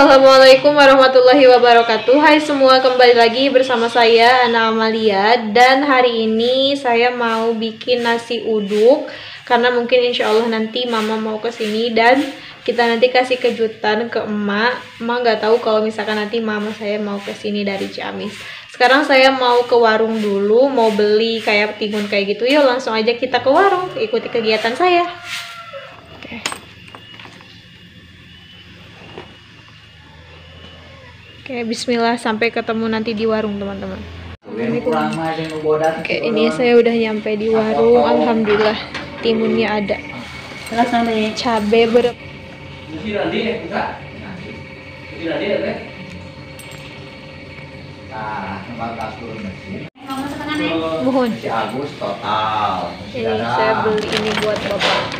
Assalamualaikum warahmatullahi wabarakatuh. Hai semua kembali lagi bersama saya Ana Amalia. Dan hari ini saya mau bikin nasi uduk Karena mungkin insya Allah nanti mama mau ke sini Dan kita nanti kasih kejutan ke emak. Emak nggak tahu kalau misalkan nanti mama saya mau ke sini dari Ciamis. Sekarang saya mau ke warung dulu Mau beli kayak timun kayak gitu. Yuk langsung aja kita ke warung Ikuti kegiatan saya Oke, bismillah sampai ketemu nanti di warung, teman-teman. Oke, ini saya udah nyampe di warung. Alhamdulillah, timunnya ada. Cabe ber Mohon. Si Agus total. Ini saya beli ini buat bapak.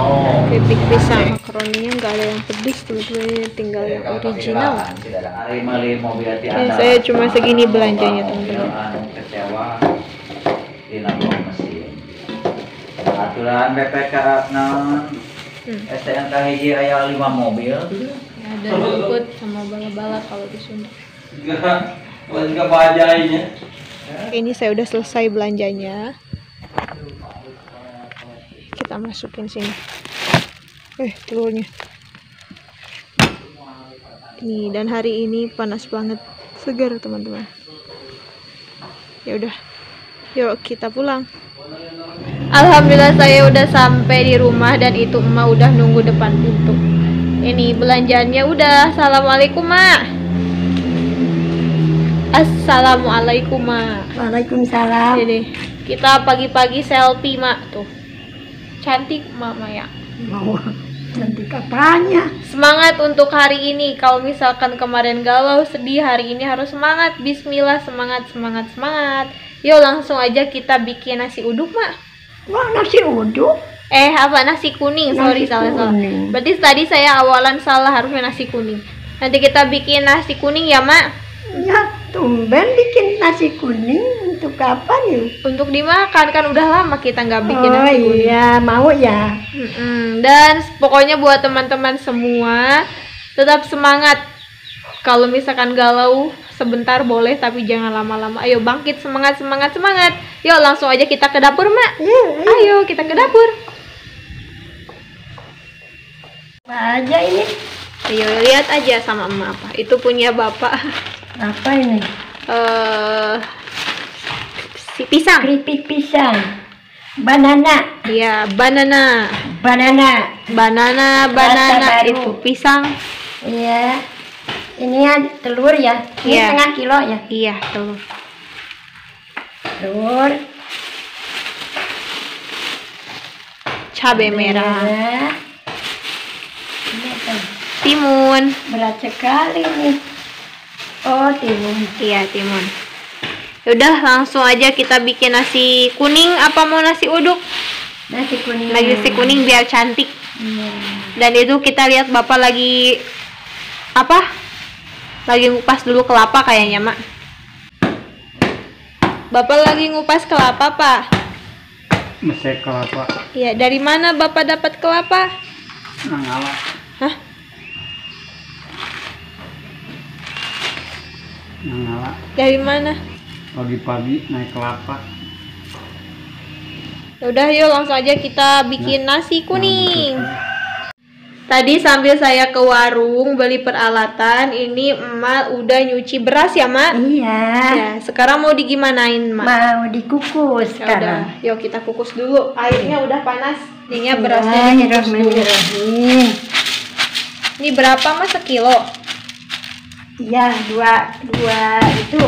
Cok. Pipik pisang makaroninya nggak ada yang pedes teman-teman tinggal yang original. Ini saya cuma segini belanjanya teman-teman. Aturan BPK Hmm. STNK hiji aya 5 mobil. Ya, ada rumput sama bala-bala kalau di Sunda. Enggak, enggak bajainya. Ini saya udah selesai belanjanya. Kita masukin sini. Eh, telurnya. Nih, dan hari ini panas banget. Segar, teman-teman. Ya udah. Yuk, kita pulang. Alhamdulillah saya udah sampai di rumah dan itu emak udah nunggu depan pintu. Ini belanjaannya udah. Assalamualaikum, Mak. Assalamualaikum, Mak. Waalaikumsalam. Ini kita pagi-pagi selfie mak tuh. Cantik mak Maya. Mau cantik apanya? Semangat untuk hari ini. Kalau misalkan kemarin galau, sedih, hari ini harus semangat. Bismillah, semangat, semangat, semangat. Yuk langsung aja kita bikin nasi uduk mak. Wah nasi uduk. Eh apa nasi kuning? Sorry Nasi salah salah. kuning. Berarti tadi saya awalan salah harusnya nasi kuning. Nanti kita bikin nasi kuning ya mak. Ya tumben bikin nasi kuning untuk kapan ya? Untuk dimakan kan udah lama kita nggak bikin oh nasi kuning. iya mau ya. Mm-mm. Dan pokoknya buat teman-teman semua tetap semangat. Kalau misalkan galau sebentar boleh tapi jangan lama-lama. Ayo bangkit semangat semangat semangat. Yuk langsung aja kita ke dapur mak. Iya. iya. Ayo kita ke dapur. Apa aja ini? Ayo lihat aja sama emak apa. Itu punya bapak. Apa ini? Eh si pisang. Keripik pisang. Banana. Iya banana. Banana. Banana banana itu pisang. Iya. Ini ya telur ya. Ini Iya. setengah kilo ya. Iya tuh. Telur. Cabai merah. Merah. Timun. Berat sekali nih. Oh timun. Iya, timun. Udah langsung aja kita bikin nasi kuning apa mau nasi uduk? Nasi kuning. Lagi nasi kuning biar cantik. Iya. Dan itu kita lihat Bapak lagi apa? Lagi ngupas dulu kelapa kayaknya, Mak. Bapak lagi ngupas kelapa, Pak. Mesek kelapa Iya, dari mana Bapak dapat kelapa? nangala. Hah? Nangala Dari mana? Pagi-pagi naik kelapa. Ya Udah yuk langsung aja kita bikin nasi kuning. Tadi sambil saya ke warung beli peralatan, ini emak udah nyuci beras ya, Mak? Iya. Ya, sekarang mau digimanain, Mak? Mau dikukus Ya udah, sekarang. yuk kita kukus dulu. Airnya udah panas. Ininya berasnya dikukus dulu. Ini berapa, Mas? Sekilo? Iya, dua dua itu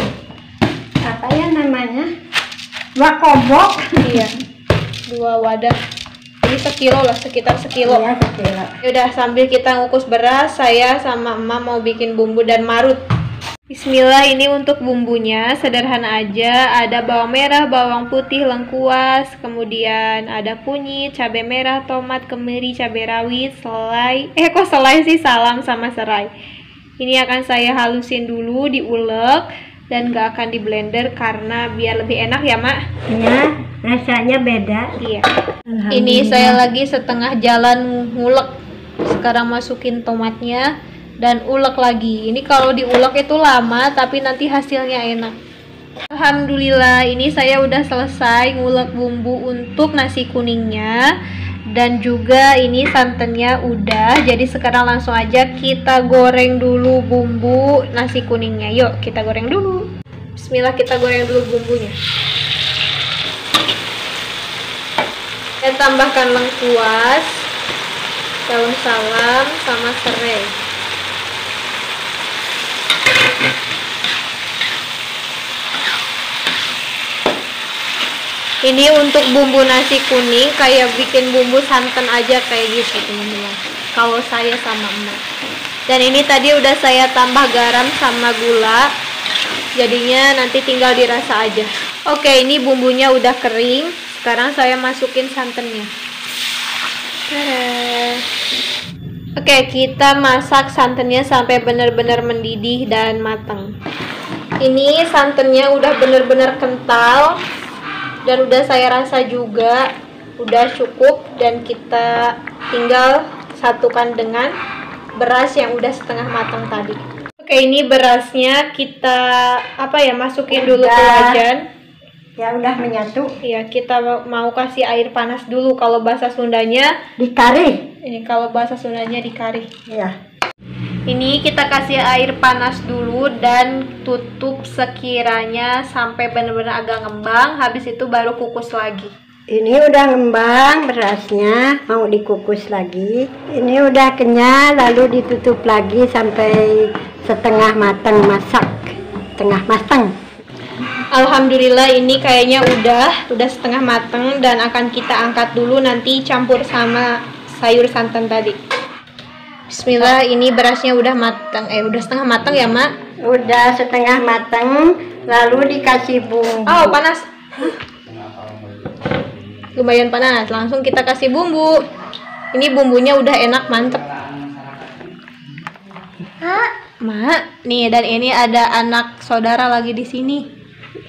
apa ya namanya? Dua kobok. Iya. Dua wadah. Ini sekilo lah, sekitar sekilo. Iya, sekilo. Yaudah sambil kita ngukus beras, saya sama emak mau bikin bumbu dan marut. Bismillah ini untuk bumbunya sederhana aja. Ada bawang merah, bawang putih, lengkuas, kemudian ada kunyit, cabai merah, tomat, kemiri, cabai rawit, selai. Eh kok selai sih salam sama serai. Ini akan saya halusin dulu diulek dan gak akan di blender karena biar lebih enak ya mak. Ya, rasanya beda. Iya. Ini saya lagi setengah jalan ngulek Sekarang masukin tomatnya dan ulek lagi. Ini kalau diulek itu lama tapi nanti hasilnya enak. Alhamdulillah ini saya udah selesai ngulek bumbu untuk nasi kuningnya dan juga ini santannya udah jadi sekarang langsung aja kita goreng dulu bumbu nasi kuningnya. Yuk kita goreng dulu. Bismillah kita goreng dulu bumbunya. Saya tambahkan lengkuas daun salam sama serai ini untuk bumbu nasi kuning kayak bikin bumbu santan aja kayak gitu teman-teman. Kalau saya sama emak. Dan ini tadi udah saya tambah garam sama gula. Jadinya nanti tinggal dirasa aja. Oke ini bumbunya udah kering. Sekarang saya masukin santannya. Oke kita masak santannya sampai benar-benar mendidih dan matang. Ini santannya udah benar-benar kental dan udah saya rasa juga udah cukup dan kita tinggal satukan dengan beras yang udah setengah matang tadi oke ini berasnya kita apa ya masukin dulu ke wajan Ya udah menyatu. ya kita mau kasih air panas dulu kalau bahasa Sundanya Dikari. ini kalau bahasa Sundanya dikari Ya. Ini kita kasih air panas dulu dan tutup sekiranya sampai benar-benar agak ngembang habis itu baru kukus lagi Ini udah ngembang berasnya, mau dikukus lagi. Ini udah kenyal, lalu ditutup lagi sampai setengah matang masak. Tengah matang. Alhamdulillah ini kayaknya udah udah setengah mateng dan akan kita angkat dulu nanti campur sama sayur santan tadi. Bismillah ini berasnya udah matang eh udah setengah matang ya mak. Udah setengah matang, lalu dikasih bumbu. Oh panas. Lumayan panas. Langsung kita kasih bumbu. Ini bumbunya udah enak mantep. Mak, nih dan ini ada anak saudara lagi di sini.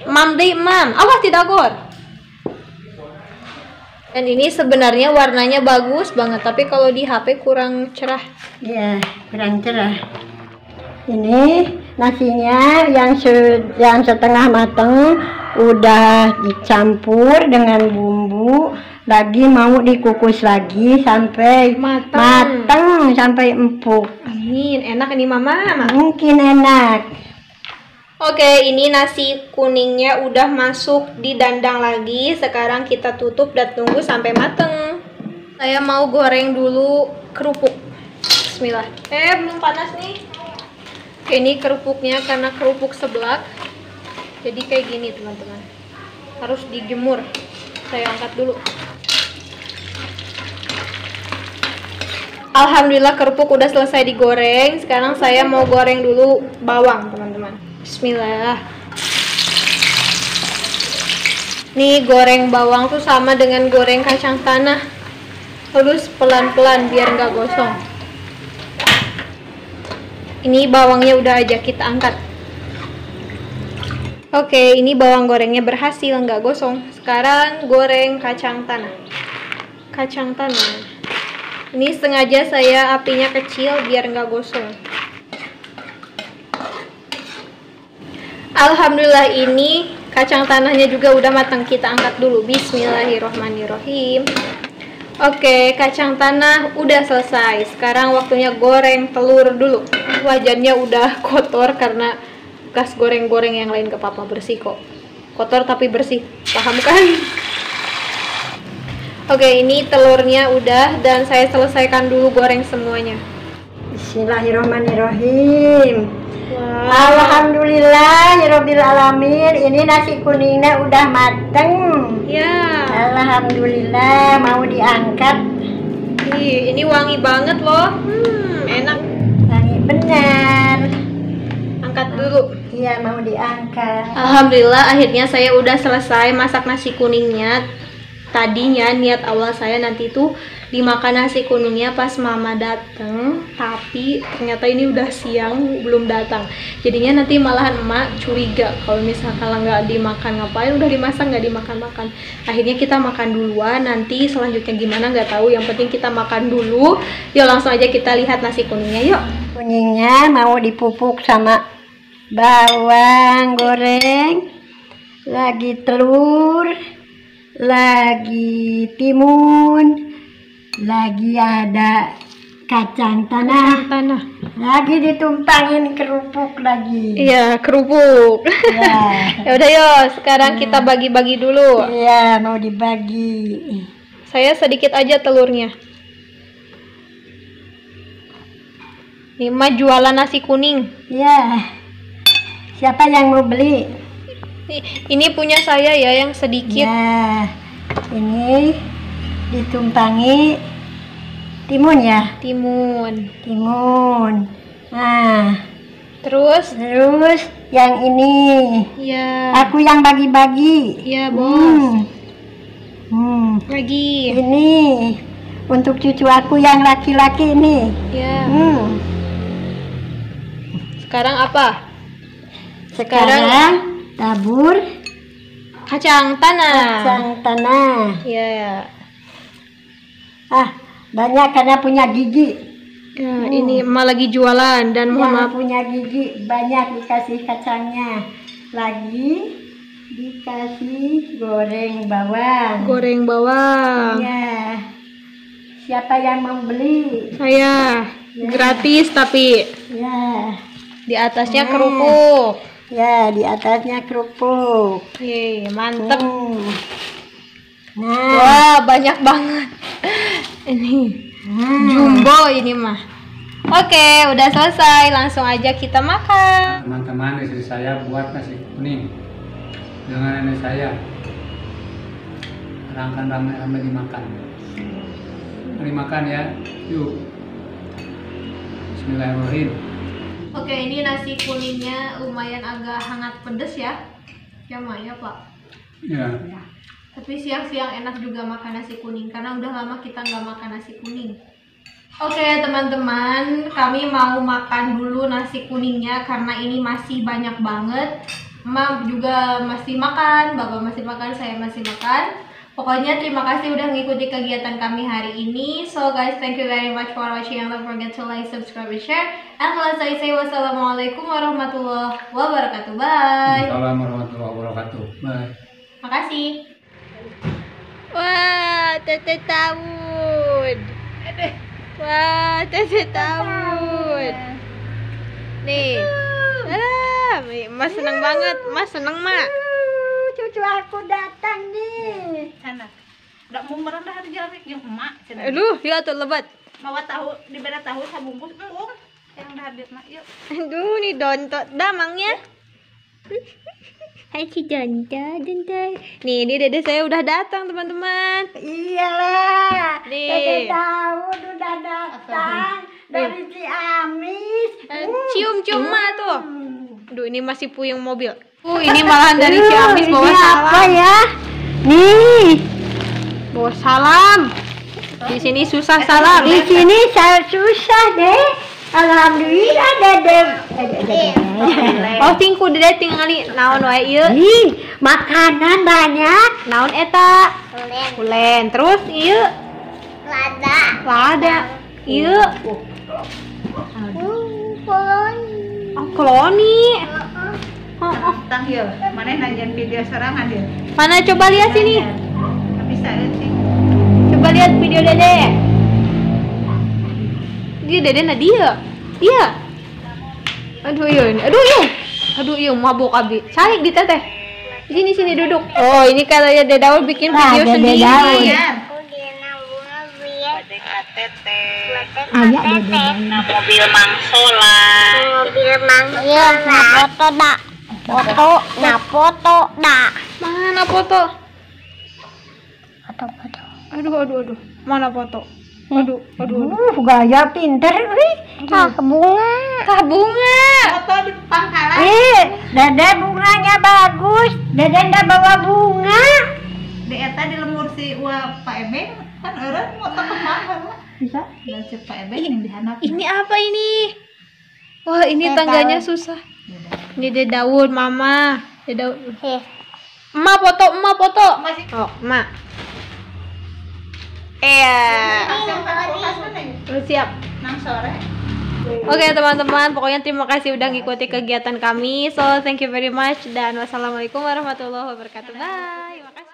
Mam deh, mam. Awas tidak gor. Dan ini sebenarnya warnanya bagus banget, tapi kalau di HP kurang cerah. Ya, kurang cerah. Ini nasinya yang se- yang setengah matang udah dicampur dengan bumbu, lagi mau dikukus lagi sampai Matang. matang sampai empuk. Amin, enak ini mama. Ma. Mungkin enak. Oke, ini nasi kuningnya udah masuk di dandang lagi. Sekarang kita tutup dan tunggu sampai mateng. Saya mau goreng dulu kerupuk. Bismillah. Eh, belum panas nih. Ini kerupuknya karena kerupuk seblak. Jadi kayak gini, teman-teman. Harus dijemur. Saya angkat dulu. Alhamdulillah kerupuk udah selesai digoreng. Sekarang saya mau goreng dulu bawang, teman-teman. Bismillah. Nih goreng bawang tuh sama dengan goreng kacang tanah. Terus pelan-pelan biar nggak gosong. Ini bawangnya udah aja kita angkat. Oke, ini bawang gorengnya berhasil nggak gosong. Sekarang goreng kacang tanah. Kacang tanah. Ini sengaja saya apinya kecil biar nggak gosong. Alhamdulillah ini kacang tanahnya juga udah matang. Kita angkat dulu. Bismillahirrohmanirrohim. Oke, kacang tanah udah selesai. Sekarang waktunya goreng telur dulu. Wajannya udah kotor karena bekas goreng-goreng yang lain ke papa bersih kok. Kotor tapi bersih. Paham kan? Oke, ini telurnya udah dan saya selesaikan dulu goreng semuanya. Bismillahirrahmanirrahim. Wow. Alhamdulillah, alamin. Ini nasi kuningnya udah mateng. Ya. Alhamdulillah, mau diangkat. Ih, ini wangi banget loh. Hmm, enak. Wangi benar. Angkat dulu. Iya, mau diangkat. Alhamdulillah akhirnya saya udah selesai masak nasi kuningnya. Tadinya niat awal saya nanti tuh dimakan nasi kuningnya pas mama dateng tapi ternyata ini udah siang belum datang. Jadinya nanti malahan emak curiga kalau misalkan nggak dimakan ngapain udah dimasak nggak dimakan makan akhirnya kita makan duluan nanti selanjutnya gimana nggak tahu. Yang penting kita makan dulu. Yuk langsung aja kita lihat nasi kuningnya yuk. Kuningnya mau dipupuk sama bawang goreng, lagi telur, lagi timun, lagi ada kacang tanah, tanah lagi ditumpangin kerupuk lagi. iya kerupuk Ya, ya udah yuk sekarang kita bagi-bagi dulu iya mau dibagi. Saya sedikit aja telurnya. Nih, Emak jualan nasi kuning. Ya, siapa yang mau beli? Ini punya saya ya yang sedikit. Ya, ini ditumpangi timun ya, Timun. timun. Nah, Terus terus yang ini ya aku yang bagi-bagi. ya bos. Hmm. Hmm. Lagi. Ini untuk cucu aku yang laki-laki ini. Ya. Hmm. Sekarang apa? Sekarang tabur Kacang tanah. kacang tanah. Ya. Ah, banyak karena punya gigi. Ya, ini emak lagi jualan dan mohon maaf punya gigi banyak dikasih kacangnya. Lagi dikasih goreng bawang. goreng bawang. Ya. Siapa yang mau beli? Saya gratis tapi Ya. di atasnya Hmm. kerupuk. Ya, di atasnya kerupuk. Yeay, mantep. Hmm. Nah, Wah, banyak banget. Ini Hmm. jumbo ini mah. Oke, udah selesai. Langsung aja kita makan. Teman-teman istri saya buat nasi kuning dengan nenek saya. Rangkan ramai-ramai dimakan. Mari makan ya. Yuk. Bismillahirrahmanirrahim. Oke, ini nasi kuningnya lumayan agak hangat pedes ya. Ya, Mak, ya, Pak. Ya. Tapi siang-siang enak juga makan nasi kuning karena udah lama kita nggak makan nasi kuning. Oke teman-teman, kami mau makan dulu nasi kuningnya karena ini masih banyak banget. Emak juga masih makan, bapak masih makan, saya masih makan. Pokoknya terima kasih udah ngikuti kegiatan kami hari ini. So guys, thank you very much for watching and don't forget to like, subscribe, and share. And kalau saya say wassalamualaikum warahmatullahi wabarakatuh. Bye. Assalamualaikum warahmatullahi wabarakatuh. Bye. Makasih. Wah, tete tahun. Wah, tete tahun. Nih. Mas seneng banget. Mas seneng, Mak. Cucu aku datang nih. sana udah mau merendah hari jalan yang emak. Aduh, ya tuh lebat. bawa tahu di beda tahu sabungkus empung yang hadir mak yuk Aduh, nih dontot damangnya. Hai si Donto, Donto. Nih, ini dede saya udah datang, teman-teman. Iyalah. Nih. Dede tahu udah datang dari Ciamis. Eh, Cium-cium Mak tuh. hmm. Aduh, ini masih puyeng mobil. Uh, ini malahan dari Uh, Ciamis bawa ini apa salam. ya? Nih, Bawa salam. Di sini susah salam. di sini saya susah deh. Alhamdulillah dede. Oh, tingku dede tingali naon wae ieu? Ih, makanan banyak. Naon eta? Kulen. Terus ieu? Lada. Lada. Ieu? Oh, koloni. Oh, oh. tang yuk mana najan video serangan dia Mana coba lihat sini. Bisa ya sih Coba lihat video dede. Dia dede na dia. Iya. Aduh iya, ini. aduh iya. Aduh iya mabuk abi. Salik di teteh. Sini sini duduk. Oh, ini katanya Dedaul bikin Nah, video Dede sendiri. Daul. Yan. Ayah dede. mobil mangsola Iya, na foto dak. Foto, na foto dak. Mana foto? Foto, foto. Aduh, aduh, aduh. Mana foto? Aduh, aduh, aduh. Uh, gaya pinter, wih. Ah, bunga. Kah bunga. foto di pangkalan Eh, dede bunganya bagus. Dede ndak bawa bunga. di eta di lemur si Ua Pak Ebeng kan eureun motor kemang kan Bisa. dan si Pak Ebeng yang dihanap Ini apa ini? Wah, ini Eh, tangganya tahu. susah. Ini de daun mama. De daun. Emak foto, emak foto. masih Oh, emak. Iya. Lu siap. nang sore Oke teman-teman, pokoknya terima kasih udah ngikuti kegiatan kami. So thank you very much dan wassalamualaikum warahmatullahi wabarakatuh. Bye.